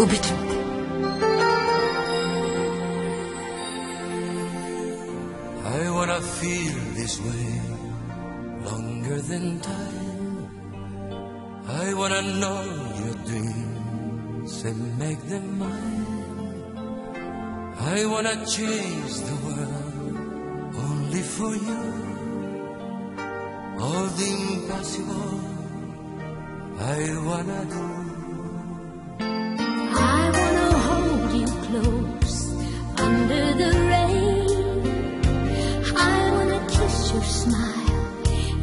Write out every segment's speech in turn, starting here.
I wanna feel this way longer than time. I wanna know your dreams and make them mine. I wanna change the world only for you. All the impossible I wanna do.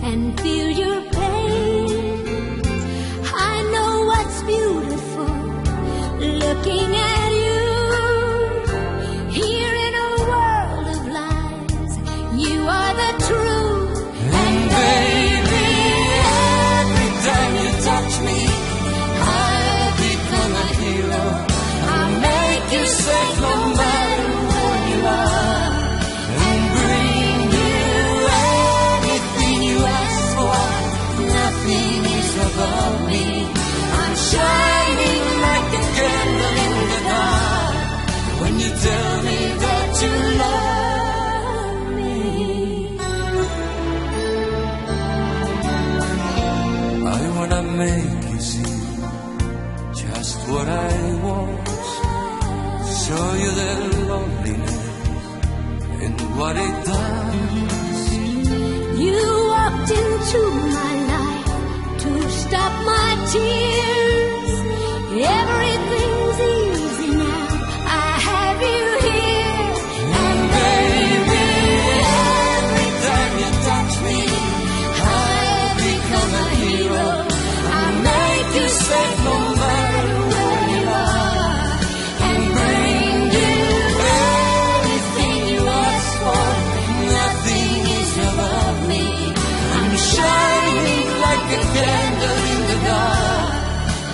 And feel your pain. I know what's beautiful looking Show you the loneliness and what it does. You walked into my life to stop my tears. Everything's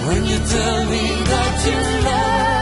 when you tell me that you love.